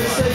to say